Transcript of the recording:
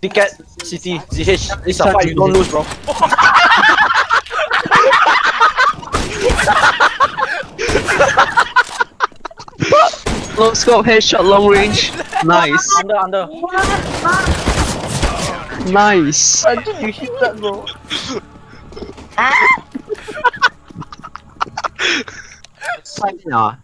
Ticket, CT, ZH. It's a fight, you don't lose, bro. Long scope, headshot, long range. Nice. Under, under. Nice. I did you hit that, bro? Sign ah.